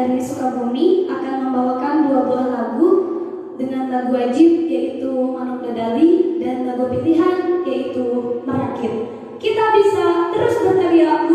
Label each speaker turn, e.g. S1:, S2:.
S1: dari Sukabumi akan membawakan dua buah lagu dengan lagu wajib yaitu Manuk Dadali dan lagu pilihan yaitu Merakit. Kita bisa terus berkarya